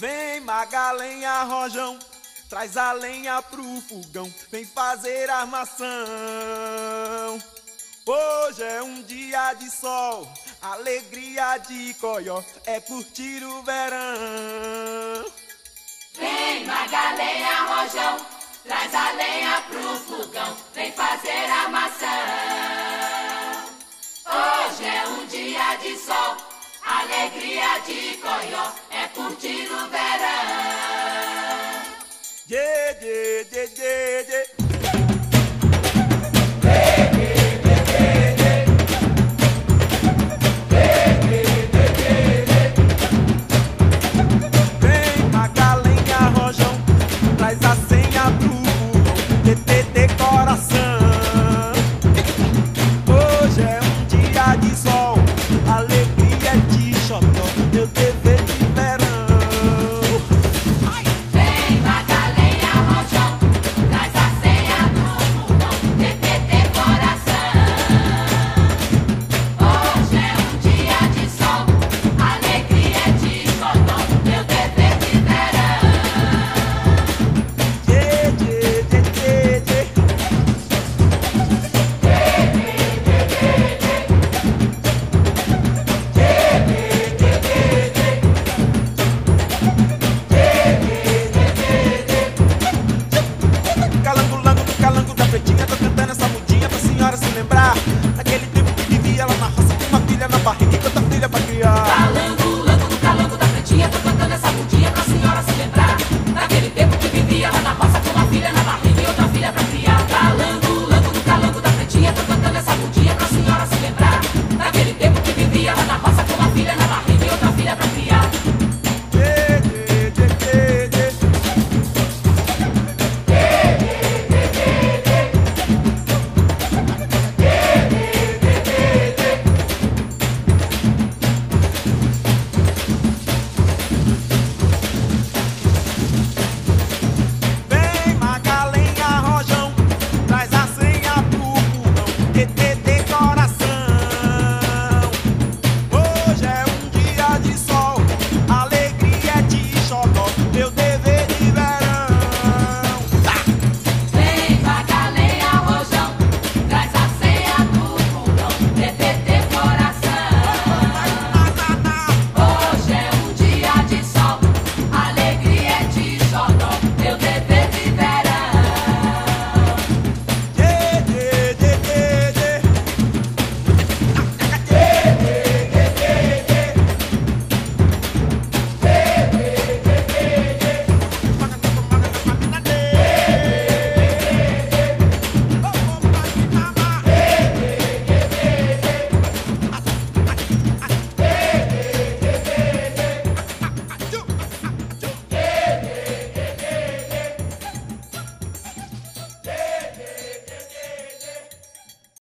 Vem Magalenha Rojão, traz a lenha pro fogão, vem fazer armação. Hoje é um dia de sol, alegria de coió, é curtir o verão. Vem Magalenha Rojão, traz a lenha pro fogão, vem fazer armação. Hoje é um dia de sol, alegria de coió, curtir o verão. Dê, dê. Vem Magalenha Rojão, traz a senha pro TT decoração.